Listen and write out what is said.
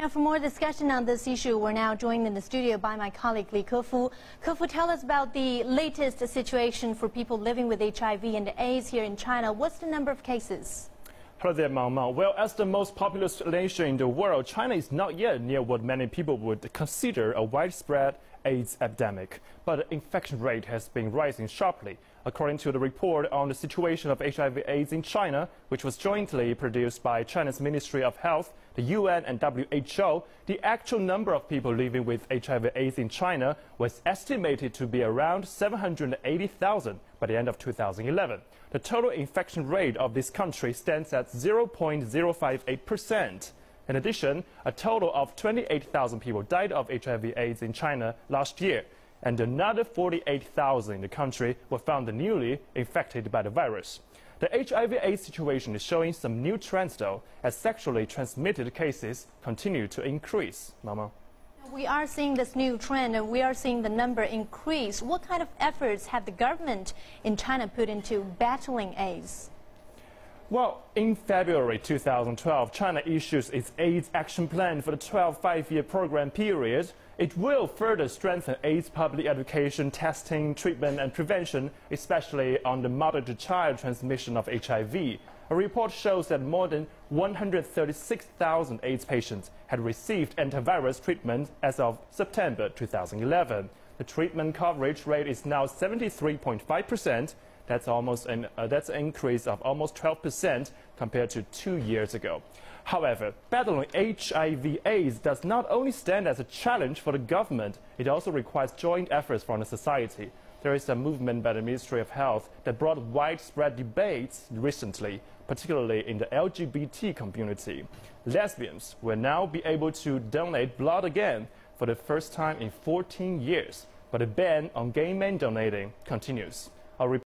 Now, for more discussion on this issue, we're now joined in the studio by my colleague Li Kefu. Kefu, tell us about the latest situation for people living with HIV and AIDS here in China. What's the number of cases? Hello there, Mao Mao. Well, as the most populous nation in the world, China is not yet near what many people would consider a widespread AIDS epidemic, but the infection rate has been rising sharply. According to the report on the situation of HIV/AIDS in China, which was jointly produced by China's Ministry of Health, the UN, and WHO, the actual number of people living with HIV/AIDS in China was estimated to be around 780,000 by the end of 2011. The total infection rate of this country stands at 0.058 percent. In addition, a total of 28,000 people died of HIV/AIDS in China last year, and another 48,000 in the country were found newly infected by the virus. The HIV/AIDS situation is showing some new trends, though, as sexually transmitted cases continue to increase. Mama. We are seeing this new trend and we are seeing the number increase. What kind of efforts have the government in China put into battling AIDS? Well, in February 2012, China issues its AIDS action plan for the 12 five-year program period. It will further strengthen AIDS public education, testing, treatment and prevention, especially on the mother-to-child transmission of HIV. A report shows that more than 136,000 AIDS patients had received antivirus treatment as of September 2011. The treatment coverage rate is now 73.5 percent that's almost an uh, that's an increase of almost 12% compared to two years ago. However, battling HIV/AIDS does not only stand as a challenge for the government; it also requires joint efforts from the society. There is a movement by the Ministry of Health that brought widespread debates recently, particularly in the LGBT community. Lesbians will now be able to donate blood again for the first time in 14 years, but the ban on gay men donating continues.